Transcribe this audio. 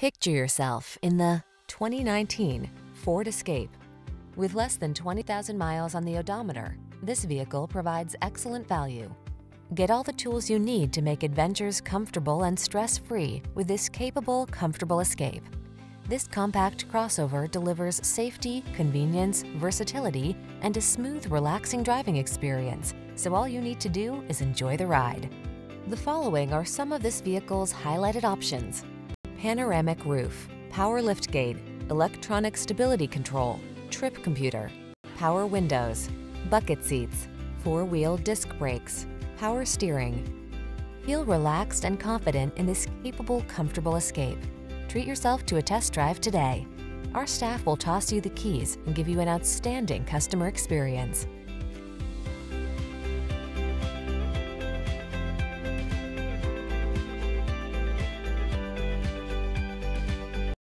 Picture yourself in the 2019 Ford Escape. With less than 20,000 miles on the odometer, this vehicle provides excellent value. Get all the tools you need to make adventures comfortable and stress-free with this capable, comfortable Escape. This compact crossover delivers safety, convenience, versatility, and a smooth, relaxing driving experience, so all you need to do is enjoy the ride. The following are some of this vehicle's highlighted options. Panoramic roof, power liftgate, electronic stability control, trip computer, power windows, bucket seats, four-wheel disc brakes, power steering. Feel relaxed and confident in this capable, comfortable escape. Treat yourself to a test drive today. Our staff will toss you the keys and give you an outstanding customer experience.